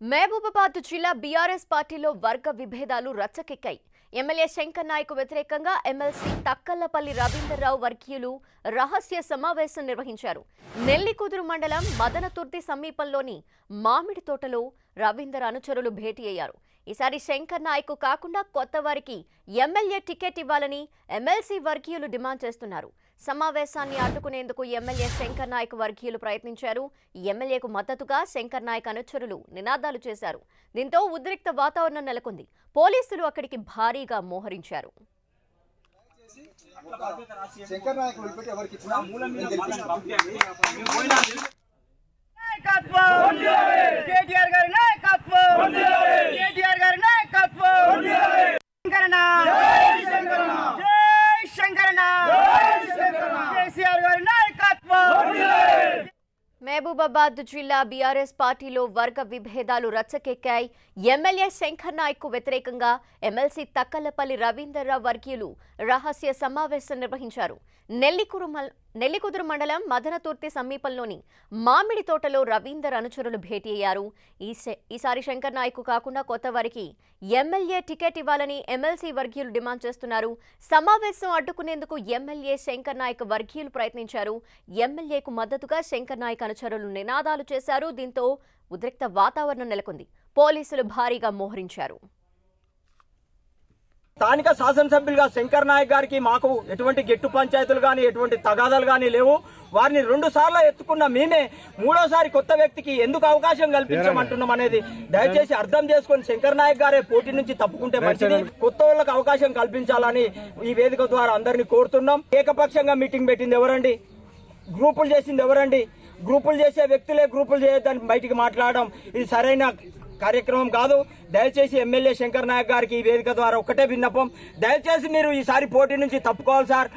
మహబూబాబాద్ జిల్లా బీఆర్ఎస్ పార్టీలో వర్గ విభేదాలు రచ్చకెక్కాయి. ఎమ్మెల్యే శంకర్ నాయక్ వ్యతిరేకంగా ఎమ్మెల్సీ తక్కల్లపల్లి రవీందర్రావు వర్గీయులు రహస్య సమావేశం నిర్వహించారు. నెల్లికుదురు మండలం మదనతుర్తి సమీపంలోని మామిడి తోటలో రవీందర్ అనుచరులు భేటీ అయ్యారు. ఈసారి శంకర్ నాయక్ కాకుండా కొత్త వారికి ఎమ్మెల్యే టికెట్ ఇవ్వాలని ఎమ్మెల్సీ వర్గీయులు డిమాండ్ చేస్తున్నారు. సమావేశాన్ని అడ్డుకునేందుకు ఎమ్మెల్యే శంకర్ నాయక్ వర్గీయులు ప్రయత్నించారు. ఈ ఎమ్మెల్యేకు మద్దతుగా శంకర్ నాయక్ అనుచరులు నినాదాలు చేశారు. దీంతో ఉద్రిక్త వాతావరణం నెలకొంది. పోలీసులు అక్కడికి భారీగా మోహరించారు. శంకర్ మహబూబాబాద్ జిల్లా బీఆర్ఎస్ పార్టీలో వర్గ విభేదాలు రచ్చకెక్కాయి. ఎమ్మెల్యే శంకర్ నాయక్ వ్యతిరేకంగా ఎమ్మెల్సీ తక్కలపల్లి రవీందర్రావు వర్గీయులు రహస్య సమావేశం నిర్వహించారు. నెల్లికురుమల్ నెల్లికుదురు మండలం మదనతుర్తి సమీపంలోని మామిడి తోటలో రవీందర్ అనుచరులు భేటీ అయ్యారు. ఈసారి శంకర్ నాయక్ కాకుండా కొత్త వారికి ఎమ్మెల్యే టికెట్ ఇవ్వాలని ఎమ్మెల్సీ వర్గీయులు డిమాండ్ చేస్తున్నారు. సమావేశం అడ్డుకునేందుకు ఎమ్మెల్యే శంకర్ నాయక్ వర్గీయులు ప్రయత్నించారు. ఎమ్మెల్యేకు మద్దతుగా శంకర్ నాయక్ అనుచరులు నినాదాలు చేశారు. దీంతో ఉద్రిక్త వాతావరణం నెలకొంది. పోలీసులు భారీగా మోహరించారు. స్థానిక శాసనసభ్యులుగా శంకర్ నాయక్ గారికి మాకు ఎటువంటి గెట్టు పంచాయతీలు కానీ ఎటువంటి తగాదాలు కానీ లేవు. వారిని రెండు సార్లు ఎత్తుకున్న మేమే మూడోసారి కొత్త వ్యక్తికి ఎందుకు అవకాశం కల్పించమంటున్నాం అనేది దయచేసి అర్థం చేసుకొని శంకర్ నాయక్ గారే పోటీ నుంచి తప్పుకుంటే మంచిది. కొత్త వాళ్ళకి అవకాశం కల్పించాలని ఈ వేదిక ద్వారా అందరినీ కోరుతున్నాం. ఏకపక్షంగా మీటింగ్ పెట్టింది ఎవరండి? గ్రూపులు చేసింది ఎవరండి? గ్రూపులు చేసే వ్యక్తులే గ్రూపులు చేయొద్దని బయటికి మాట్లాడడం ఇది సరైన కార్యక్రమం కాదు. దయచేసి ఎమ్మెల్యే శంకర్ నాయక్ గారికి ఈ వేదిక ద్వారా ఒకటే విన్నపం. దయచేసి మీరు ఈసారి పోటీ నుంచి తప్పుకోవాలి సార్.